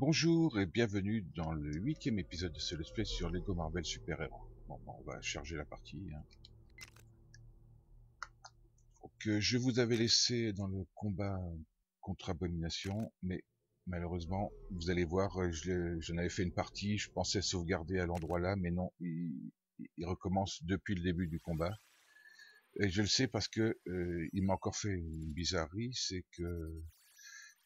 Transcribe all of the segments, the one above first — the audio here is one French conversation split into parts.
Bonjour et bienvenue dans le huitième épisode de ce let's play sur Lego Marvel Super Hero. Bon, bon, on va charger la partie. Hein. Donc, euh, je vous avais laissé dans le combat contre Abomination, mais malheureusement, vous allez voir, euh, j'en avais fait une partie, je pensais sauvegarder à l'endroit là, mais non, il, recommence depuis le début du combat. Et je le sais parce que euh, il m'a encore fait une bizarrerie, c'est que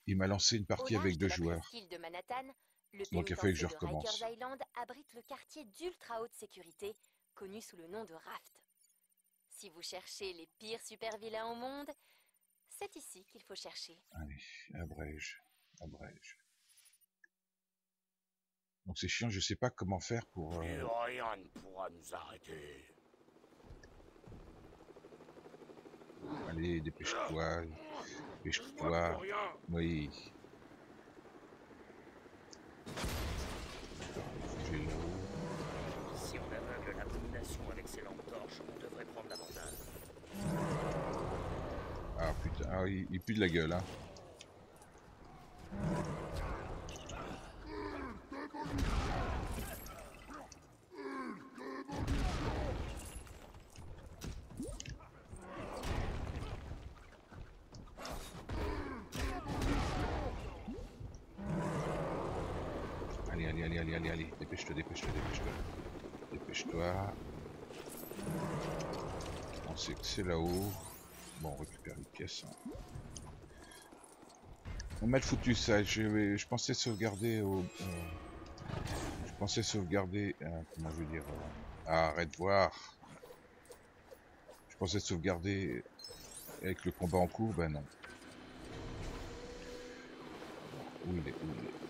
il m'a lancé une partie avec deux joueurs. De Manhattan, le Donc il a fallu que je recommence. Island abrite le quartier d'ultra haute sécurité, connu sous le nom de Raft. Si vous cherchez les pires super vilains au monde, c'est ici qu'il faut chercher. Allez, abrège, abrège. Donc c'est chiant, je sais pas comment faire pour... Euh... rien ne pourra nous arrêter. Allez, dépêche-toi. Dépêche-toi. Oui. Si on aveugle l'abomination avec ses lampes torches, on devrait prendre l'avantage. Ah putain, ah, il, il pue de la gueule, hein. Allez, allez, allez, allez, allez, dépêche-toi, dépêche-toi, dépêche-toi. Dépêche-toi. On sait que c'est là-haut. Bon, on récupère une pièce. Hein. On mal foutu ça, je, je pensais sauvegarder au... Euh, je pensais sauvegarder... Euh, comment je veux dire... Arrête de voir. Je pensais sauvegarder avec le combat en cours, ben non. Où il est, où il est?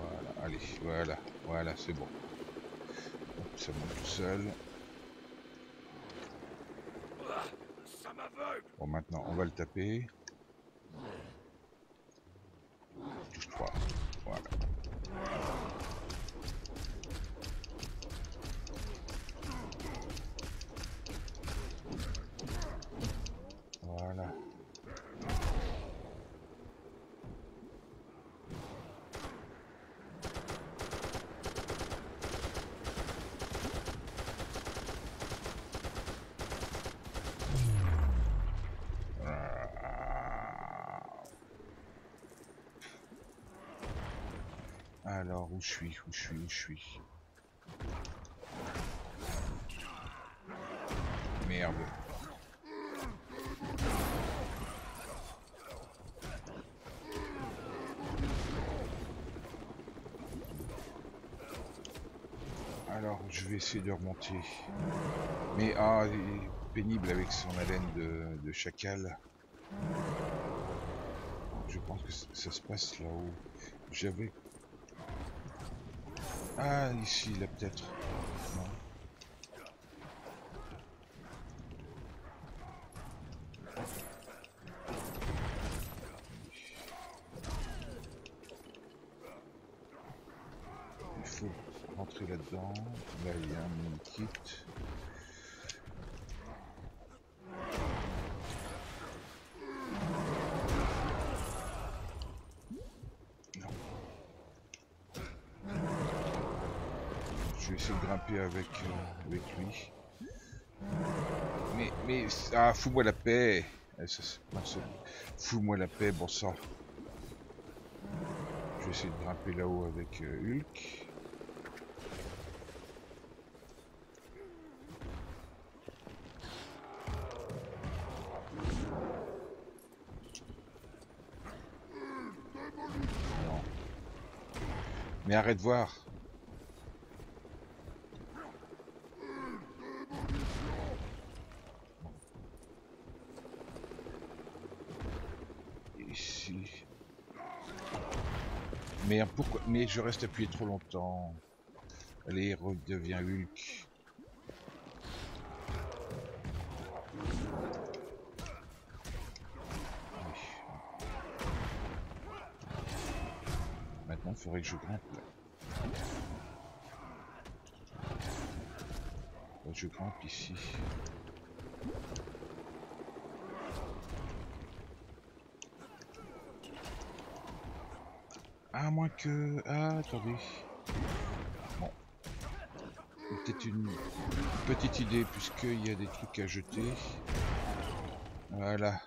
Voilà, allez, voilà, voilà, c'est bon. Ça monte tout seul. Bon, maintenant, on va le taper. Touche 3. Voilà. Voilà. Alors, où je suis, où je suis, où je suis Merde. Alors, je vais essayer de remonter. Mais, ah, il est pénible avec son haleine de, de chacal. Je pense que ça se passe là-haut. J'avais ah, ici, là, peut-être. Il faut rentrer là-dedans. Là, il y a un mini-kit. Je vais essayer de grimper avec, euh, avec lui. Mais, mais, ah, fous-moi la paix. Fous-moi la paix, bon sang. Je vais essayer de grimper là-haut avec euh, Hulk. Mais arrête de voir. Mais pourquoi Mais je reste appuyé trop longtemps. Allez, redevient Hulk. Maintenant, il faudrait que je grimpe. Je grimpe ici. Moins que... Ah, attendez. Bon. Peut-être une petite idée, puisqu'il y a des trucs à jeter. Voilà.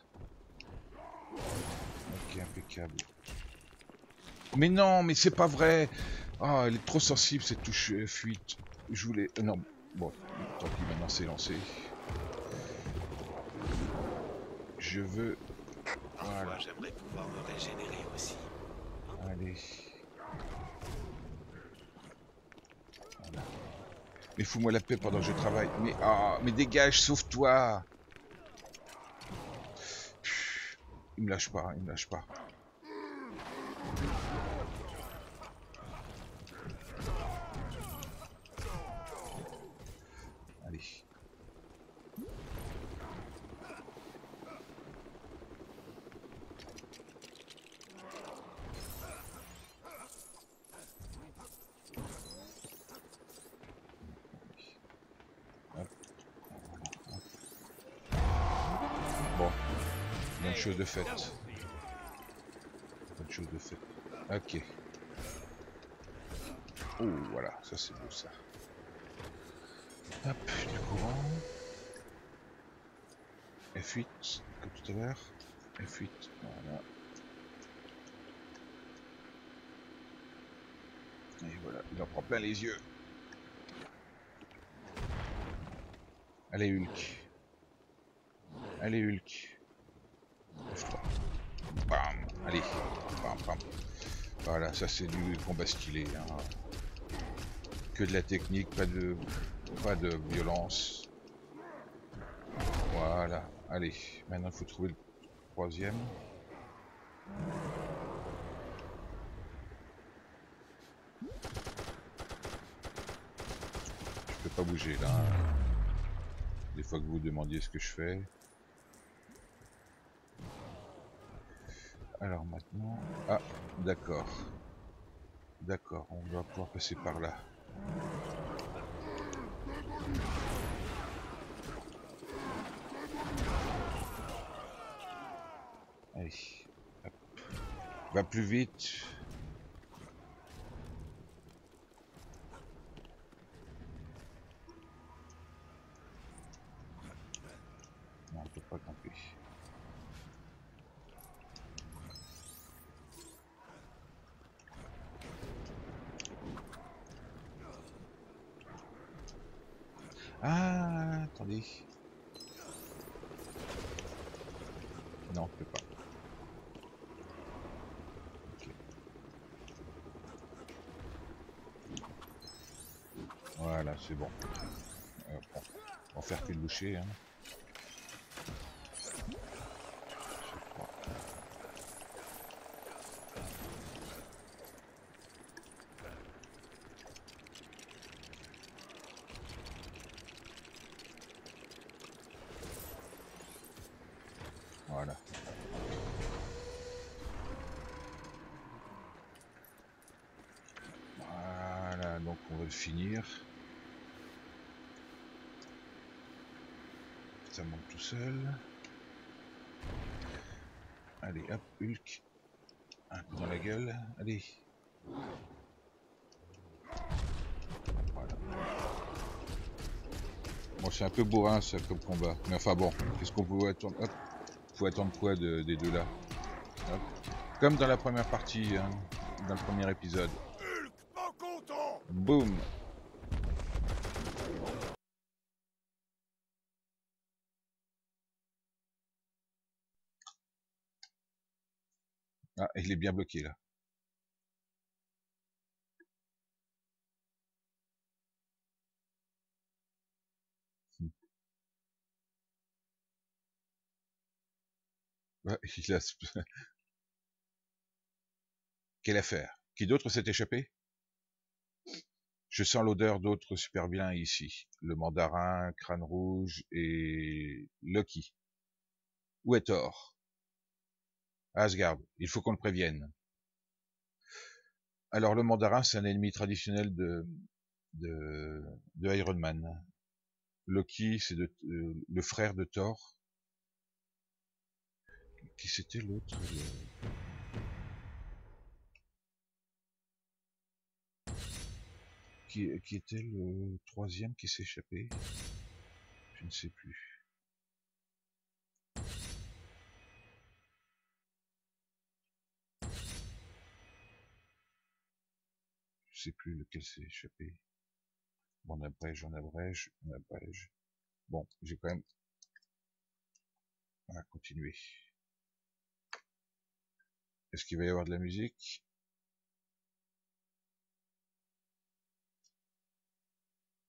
Ok, impeccable. Mais non, mais c'est pas vrai Ah, elle est trop sensible cette touche euh, fuite. Je voulais... euh, non, bon, tant pis, maintenant c'est lancé. Je veux... Voilà, j'aimerais pouvoir me régénérer aussi. Allez. Mais fous-moi la paix pendant que je travaille. Mais ah, mais dégage, sauve-toi Il me lâche pas, il me lâche pas. Allez. Hop. Bon, bonne chose de faite. Bonne chose de faite. Ok. Oh, voilà, ça c'est beau ça. Hop, du courant. F8, comme tout à l'heure. F8, voilà. Et voilà, il en prend plein les yeux. Allez Hulk. Allez Hulk. Lève-toi. Bam. Allez. Bam, bam. Voilà, ça c'est du combat stylé. hein. Que de la technique, pas de, pas de violence. Voilà. Allez, maintenant il faut trouver le troisième. Je peux pas bouger là. Des fois que vous demandiez ce que je fais. Alors maintenant... Ah, d'accord. D'accord, on doit pouvoir passer par là. Allez. hop. Va plus vite. Non, on peut pas camper. Ah, attendez. Non, on peut pas. Ok. Voilà, c'est bon. Euh. On va faire que le boucher. Hein. Je crois. Voilà. Voilà, donc on va le finir. Ça monte tout seul. Allez, hop, Hulk. Un coup dans la gueule. Allez. Voilà. Bon, c'est un peu bourrin ça comme combat. Mais enfin bon, qu'est-ce qu'on pouvait attendre? Hop. Faut attendre quoi de- des deux là? Hop. Comme dans la première partie, hein, dans le premier épisode. Hulk, pas content Boum Ah, il est bien bloqué là. A... Quelle affaire? Qui d'autre s'est échappé? Je sens l'odeur d'autres super vilains ici. Le mandarin, crâne rouge et Loki. Où est Thor? Ah, Asgard, il faut qu'on le prévienne. Alors le mandarin, c'est un ennemi traditionnel de, Iron Man. Loki, c'est euh, le frère de Thor. Qui c'était l'autre? Qui, qui était le troisième qui s'échappait Je ne sais plus. Sais plus lequel s'est échappé. Bon, on abrège, on abrège, on abrège. Bon, j'ai quand même... Va continuer. Est-ce qu'il va y avoir de la musique?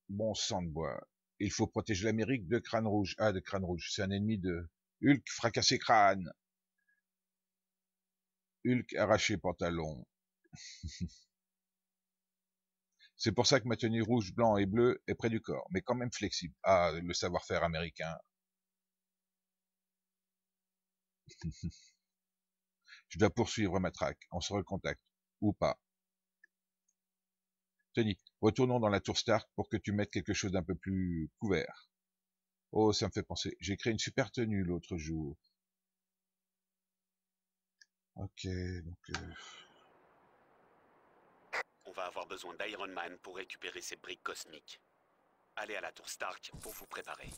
Bon sang de bois. Il faut protéger l'Amérique de Crâne Rouge. Ah, de Crâne Rouge. C'est un ennemi de Hulk fracassé crâne. Hulk arraché pantalon. C'est pour ça que ma tenue rouge, blanc et bleu est près du corps, mais quand même flexible. Ah, le savoir-faire américain. Je dois poursuivre ma traque. On se recontacte. Ou pas. Tony, retournons dans la tour Stark pour que tu mettes quelque chose d'un peu plus couvert. Oh, ça me fait penser. J'ai créé une super tenue l'autre jour. Ok, donc... Euh... On va avoir besoin d'Iron Man pour récupérer ces briques cosmiques. Allez à la tour Stark pour vous préparer.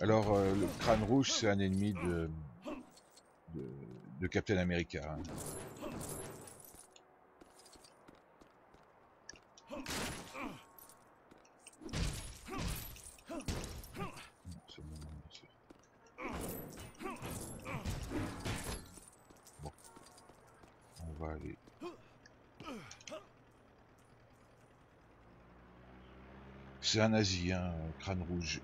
Alors, euh, le crâne rouge, c'est un ennemi de... de, de Captain America. Hein. Bon. On va aller. Un nazi, un crâne rouge.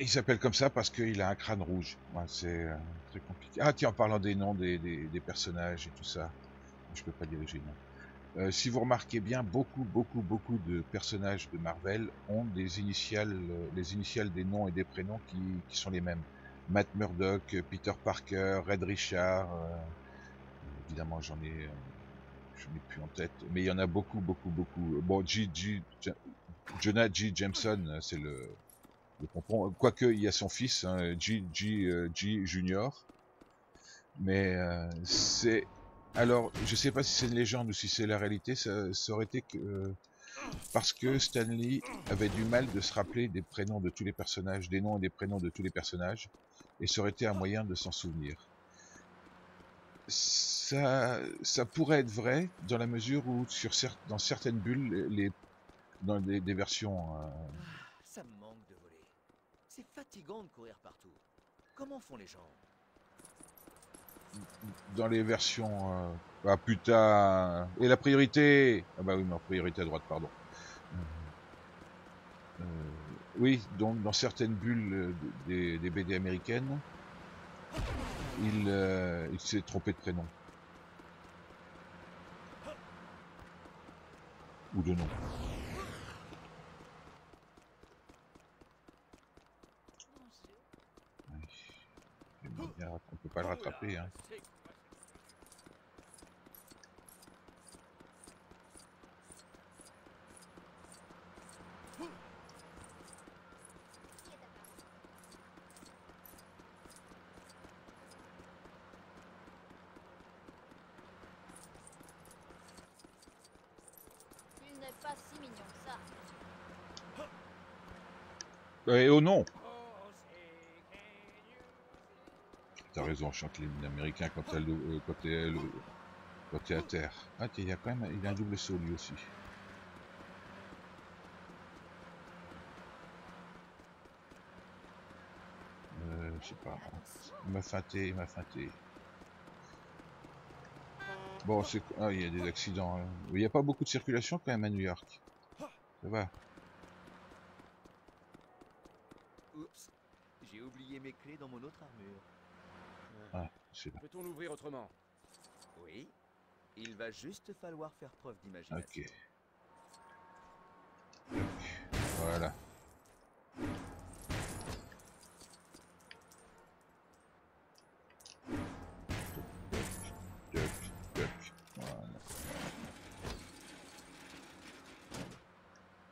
Il s'appelle comme ça parce qu'il a un crâne rouge. Ouais, c'est euh, très compliqué. Ah tiens, en parlant des noms des, des, personnages et tout ça, je peux pas diriger non. Euh, si vous remarquez bien, beaucoup, beaucoup, beaucoup de personnages de Marvel ont des initiales, euh, les initiales des noms et des prénoms qui, qui, sont les mêmes. Matt Murdock, Peter Parker, Red Richard, euh, évidemment j'en ai, euh, j'en ai plus en tête, mais il y en a beaucoup, beaucoup, beaucoup. Bon, G, G, Jonah G. Jameson, c'est le, le pompon. Quoique il y a son fils, hein, G, G, euh, G Junior, mais c'est alors, je sais pas si c'est une légende ou si c'est la réalité, ça, ça, aurait été que... Euh, parce que Stanley avait du mal de se rappeler des prénoms de tous les personnages, des noms et des prénoms de tous les personnages, et ça aurait été un moyen de s'en souvenir. Ça, ça pourrait être vrai dans la mesure où sur dans certaines bulles, les, dans des, des versions... Euh... Ça me manque de voler. C'est fatigant de courir partout. Comment font les gens? dans les versions euh... ah putain et la priorité ah bah oui mais priorité à droite pardon. Euh... oui donc dans certaines bulles des, des BD américaines il, euh, il s'est trompé de prénom. Ou de nom on peut pas le rattraper. Hein. Il n'est pas si mignon ça. Et oh non Raison, chante l'hymne américain quand t'es euh, quand t'es t'es à terre. Ah tiens, il y a quand même il a un double saut lui aussi. Euh, je sais pas. Il m'a feinté, il m'a feinté. Bon, c'est ah, il y a des accidents. Hein. Il n'y a pas beaucoup de circulation quand même à New York. Ça va. J'ai oublié mes clés dans mon autre armure. Peut-on l'ouvrir autrement? Oui. Il va juste falloir faire preuve d'imagination. Ok. Voilà.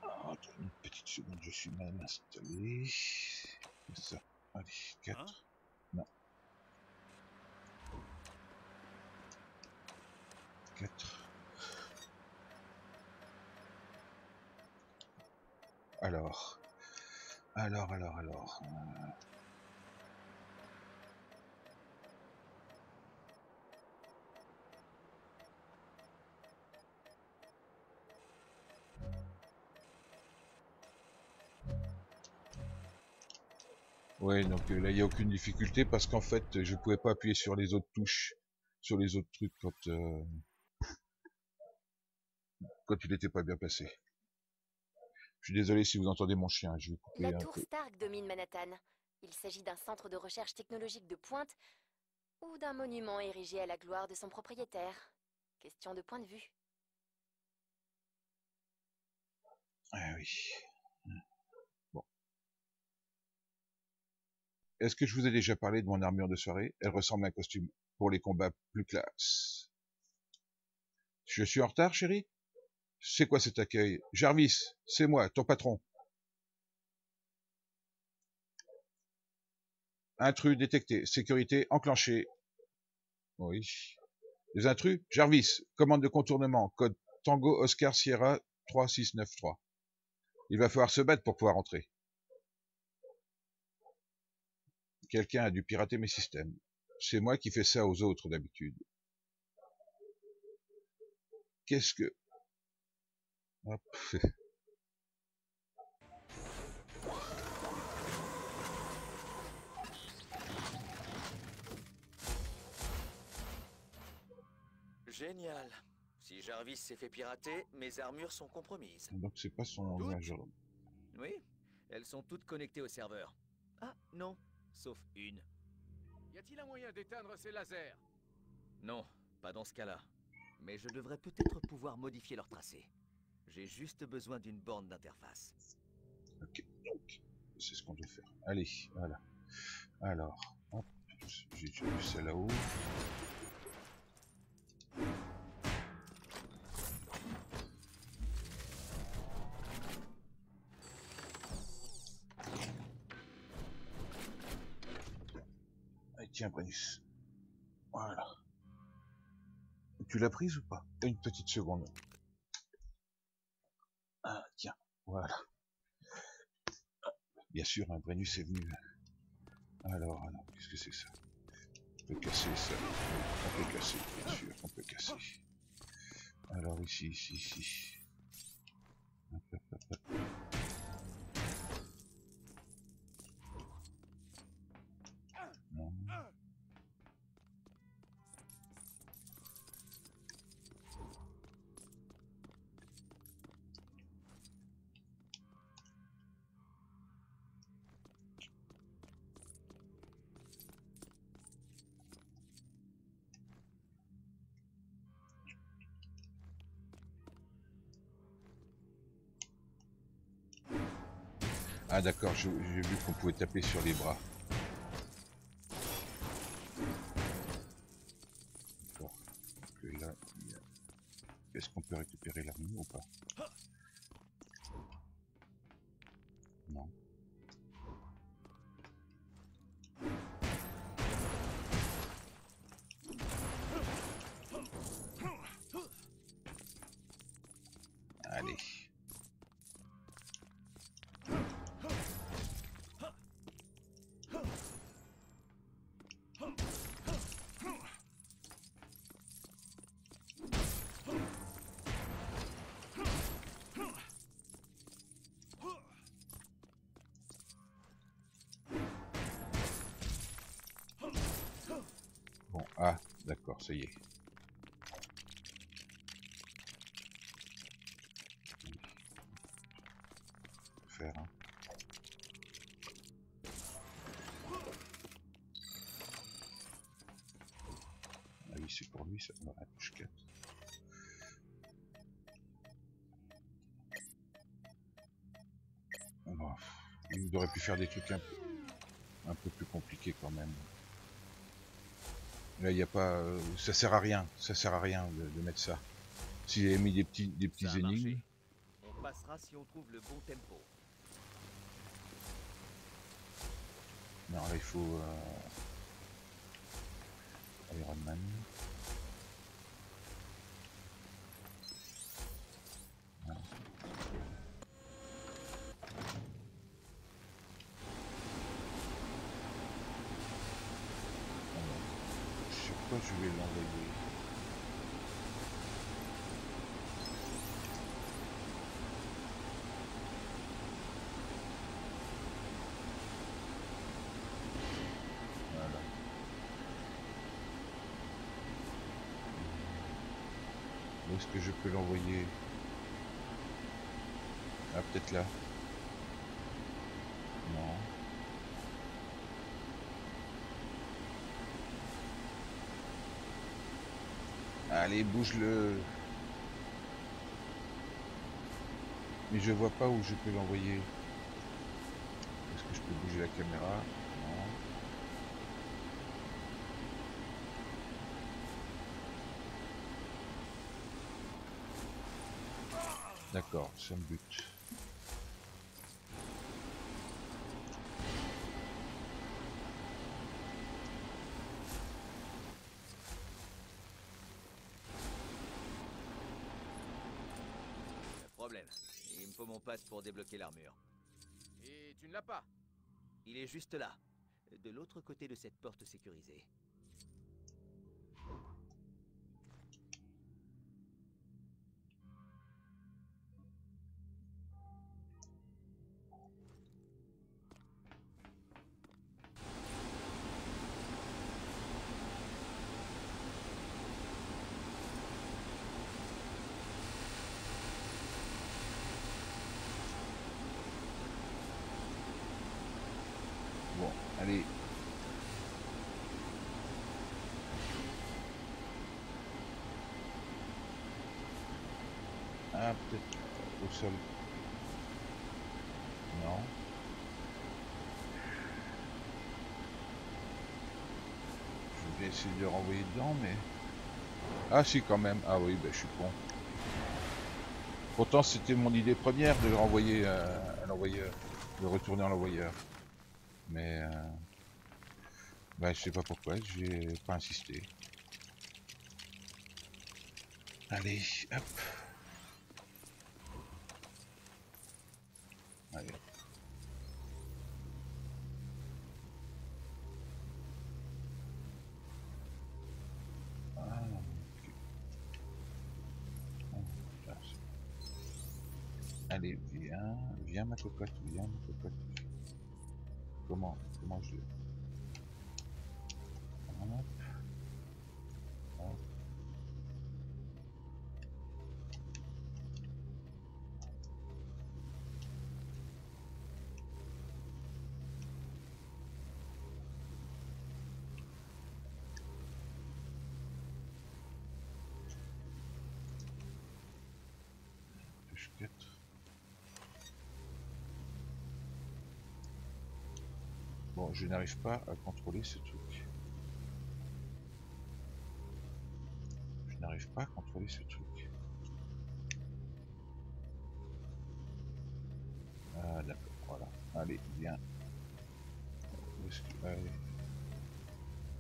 Ah, attends une petite seconde, je suis mal installé. Ça. Allez, 4. Hein non. 4. Alors, alors, alors. Ouais, donc euh, là, il n'y a aucune difficulté parce qu'en fait, je pouvais pas appuyer sur les autres touches, sur les autres trucs quand, euh, quand il n'était pas bien placé. Je suis désolé si vous entendez mon chien, je vais couper La un tour peu. Stark domine Manhattan. Il s'agit d'un centre de recherche technologique de pointe ou d'un monument érigé à la gloire de son propriétaire. Question de point de vue. Ah oui. Bon. Est-ce que je vous ai déjà parlé de mon armure de soirée? Elle ressemble à un costume pour les combats plus classe. Je suis en retard, chérie? C'est quoi cet accueil? Jarvis, c'est moi, ton patron. Intrus détecté. Sécurité enclenchée. Oui. Les intrus Jarvis, commande de contournement. Code Tango Oscar Sierra 3693. Il va falloir se battre pour pouvoir entrer. Quelqu'un a dû pirater mes systèmes. C'est moi qui fais ça aux autres d'habitude. Qu'est-ce que... Hop. Génial. Si Jarvis s'est fait pirater, mes armures sont compromises. Donc c'est pas son Doute. langage. Oui, elles sont toutes connectées au serveur. Ah, non, sauf une. Y a-t-il un moyen d'éteindre ces lasers? Non, pas dans ce cas-là. Mais je devrais peut-être pouvoir modifier leur tracé. J'ai juste besoin d'une borne d'interface. Ok, donc c'est ce qu'on doit faire. Allez, voilà. Alors, j'ai déjà vu ça là-haut. Allez, tiens, Brennus. Voilà. Tu l'as prise ou pas? Une petite seconde. Ah, tiens, voilà. Bien sûr, un Brennus est venu. Alors, alors, qu'est-ce que c'est ça? On peut casser ça. On peut casser, bien sûr, on peut casser. Alors ici, ici, ici. Ah d'accord, j'ai vu qu'on pouvait taper sur les bras. D'accord, ça y est. Faire, hein. Ah oui, c'est pour lui, ça. On va touche 4. Bon, il aurait pu faire des trucs un peu, un peu plus compliqués quand même. Là, il y a pas, euh, ça sert à rien, ça sert à rien de, de mettre ça. S'il avait mis des petits, des petits énigmes. On passera si on trouve le bon tempo. non, là il faut euh, Iron Man. Voilà. quoi je vais l'envoyer. Où est-ce que je peux l'envoyer Ah, peut-être là. Non. Allez, bouge-le. Mais je vois pas où je peux l'envoyer. Est-ce que je peux bouger la caméra? Non. D'accord, ça me bute. Le problème, il me faut mon pass pour débloquer l'armure. Et tu ne l'as pas? Il est juste là, de l'autre côté de cette porte sécurisée. Allez. Ah, peut-être au sol. Non. Je vais essayer de renvoyer dedans, mais... Ah si, quand même. Ah oui, ben, je suis con. Pourtant, c'était mon idée première de le renvoyer euh, à l'envoyeur. De retourner en l'envoyeur. Mais... Euh... Bah, je sais pas pourquoi, j'ai pas insisté. Allez, hop. Allez. Ah, c'est- Allez, viens, viens ma cocotte, viens ma cocotte. Comment, comment je... Hop. Je n'arrive pas à contrôler ce truc. Je n'arrive pas à contrôler ce truc. Ah d'accord, voilà. Allez, viens. Où est-ce.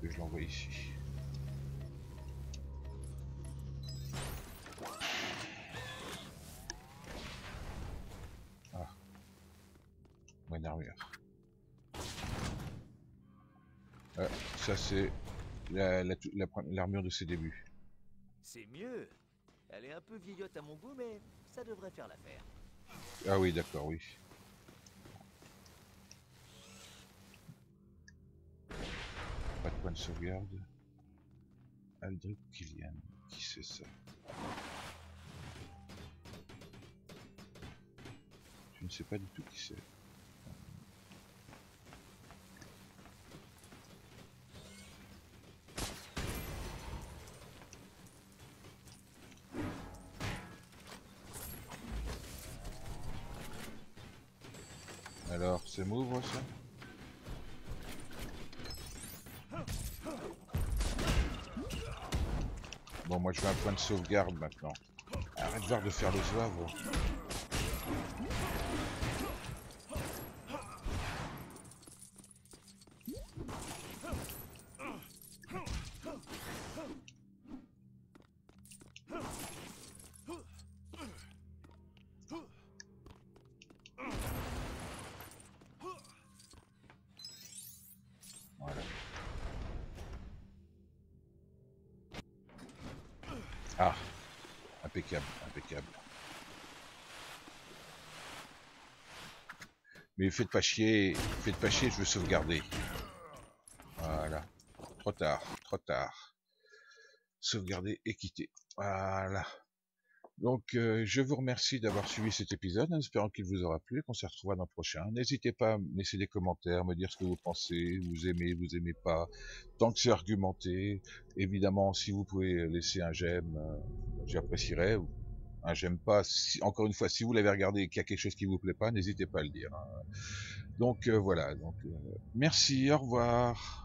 Que je l'envoie ici. Ça c'est la- la- la l'armure de ses débuts. C'est mieux Elle est un peu vieillotte à mon goût, mais ça devrait faire l'affaire. Ah oui, d'accord, oui. Pas de point de sauvegarde. Aldrich Killian, qui c'est ça? Je ne sais pas du tout qui c'est. Alors, c'est m'ouvre ça Bon, je veux un point de sauvegarde maintenant. Arrête de faire le zouave. Ah, impeccable, impeccable. Mais faites pas chier, faites pas chier, je veux sauvegarder. Voilà. Trop tard, trop tard. Sauvegarder et quitter. Voilà. Donc, euh, je vous remercie d'avoir suivi cet épisode, en espérant qu'il vous aura plu qu'on se retrouvera dans le prochain. N'hésitez pas à me laisser des commentaires, me dire ce que vous pensez, vous aimez, vous aimez pas, tant que c'est argumenté. Évidemment, si vous pouvez laisser un j'aime, euh, j'apprécierais. Un j'aime pas. encore une fois, si vous l'avez regardé et qu'il y a quelque chose qui vous plaît pas, n'hésitez pas à le dire. Hein. Donc euh, voilà. Donc merci, au revoir.